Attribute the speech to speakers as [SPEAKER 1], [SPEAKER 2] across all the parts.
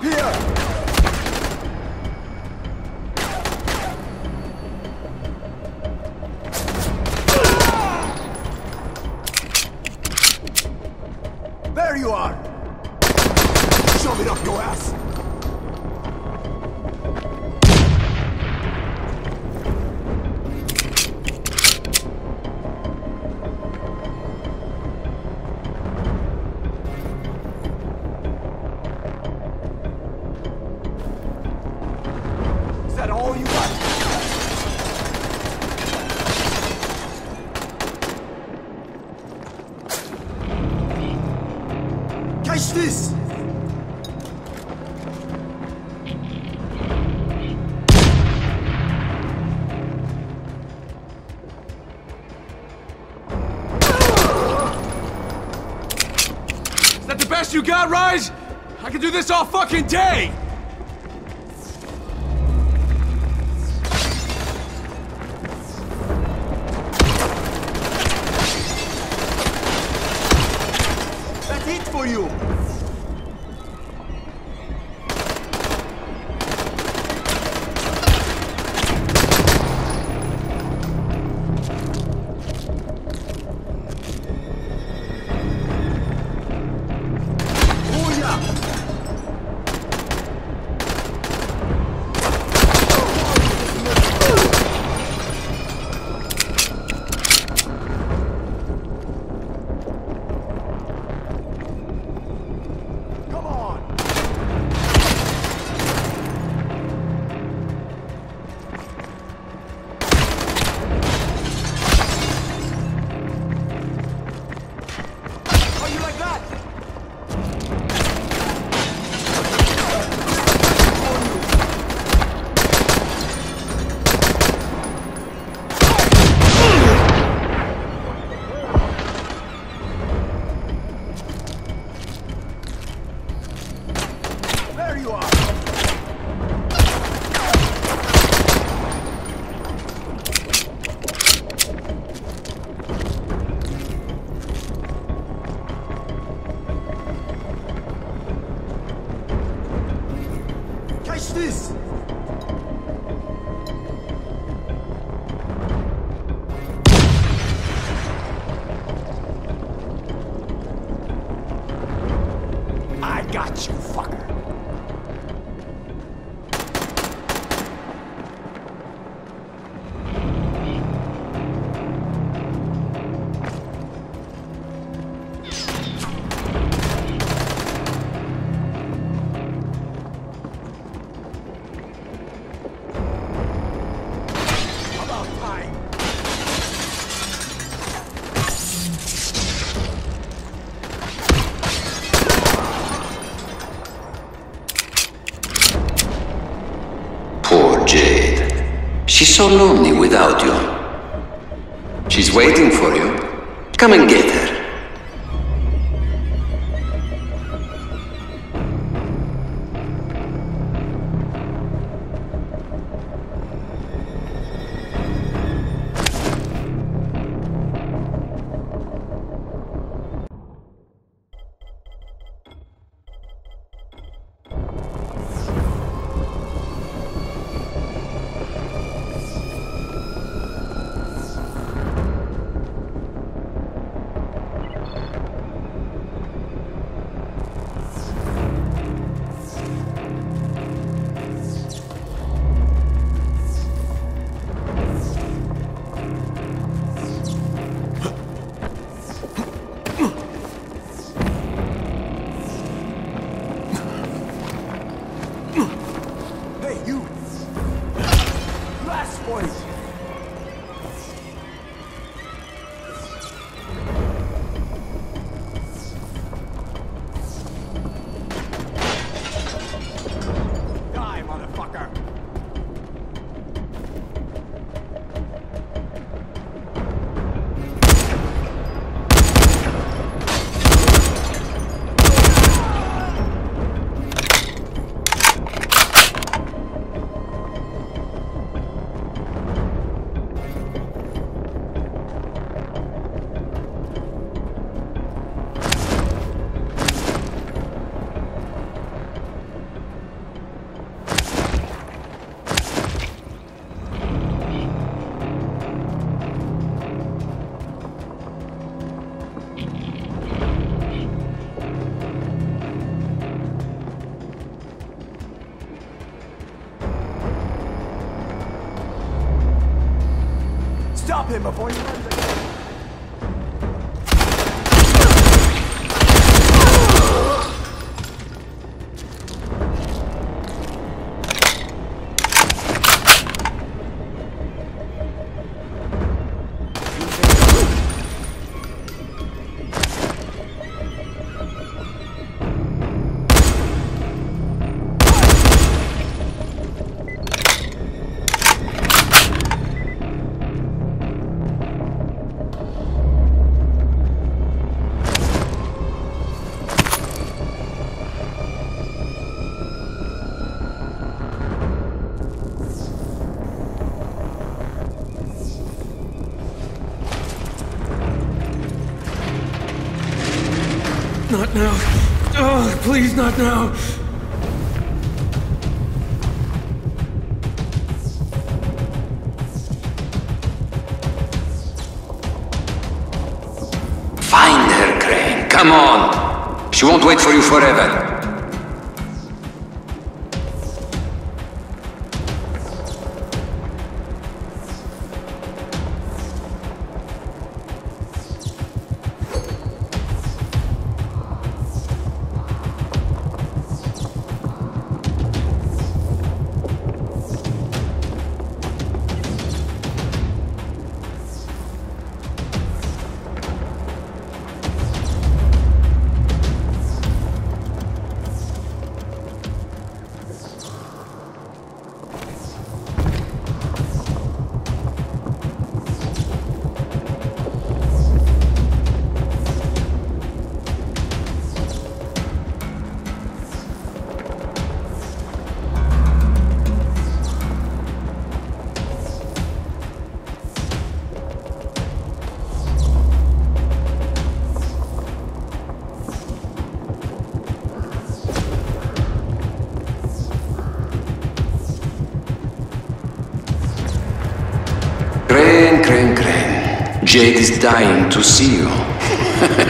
[SPEAKER 1] up here! There you are! Shove it up your ass! Catch this!
[SPEAKER 2] Is that the best you got, Rais? I can do this all fucking day!
[SPEAKER 1] That's it for you! Catch this!
[SPEAKER 3] She's so lonely without you. She's waiting for you. Come and get her.
[SPEAKER 1] Him before he runs again.
[SPEAKER 2] Not now. Oh, please, not now.
[SPEAKER 3] Find her, Crane. Come on. She won't wait for you forever. Jade is dying to see you.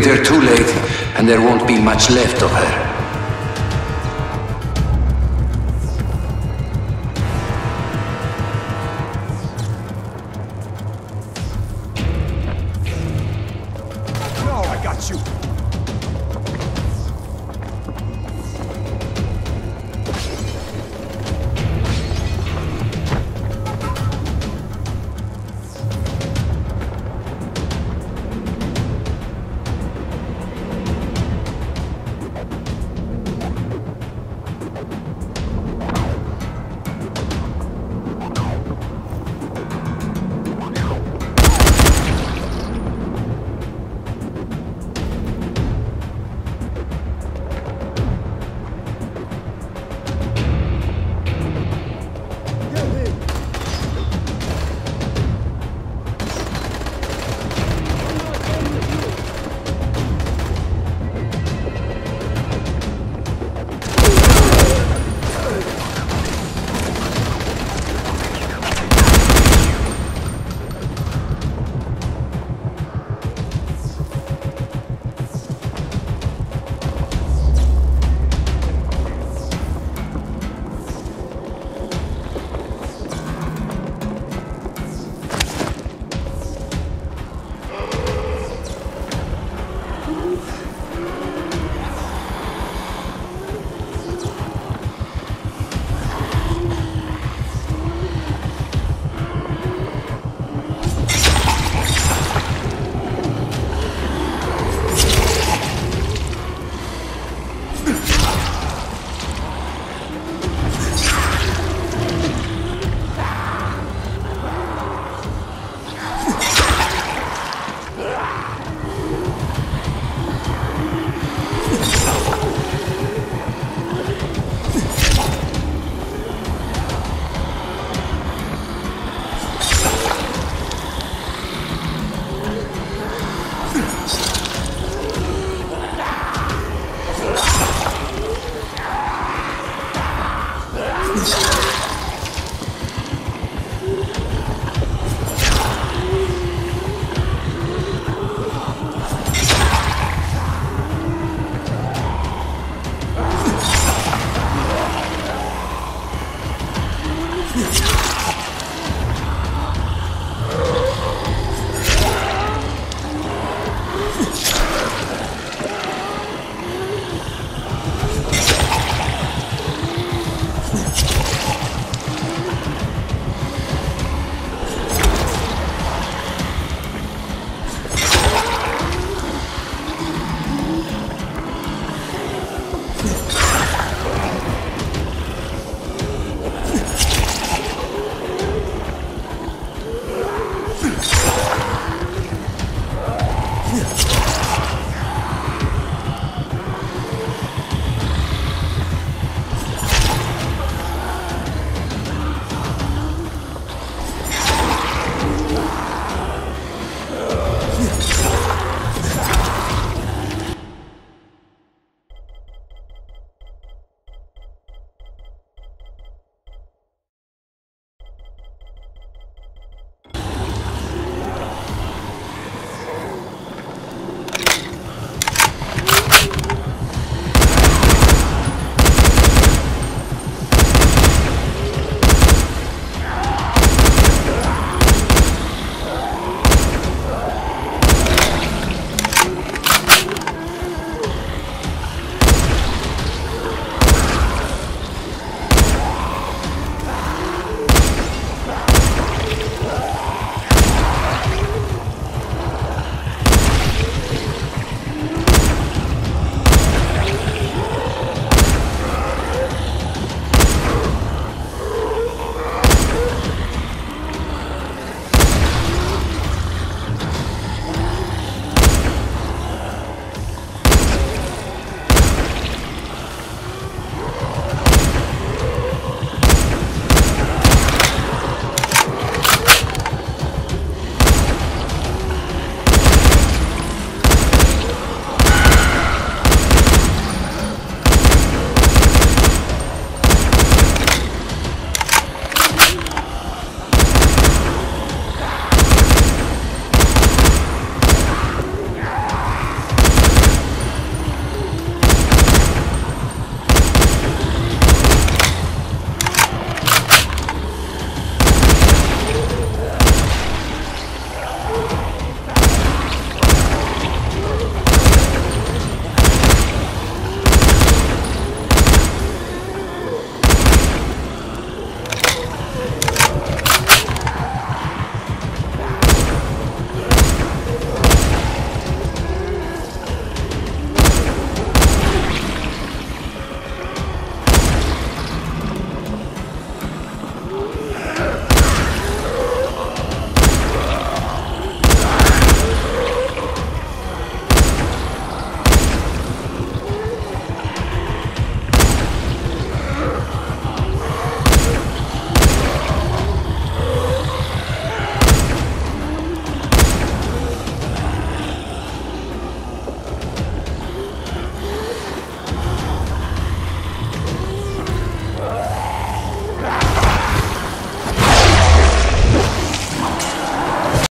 [SPEAKER 3] get here too late, and there won't be much left of her.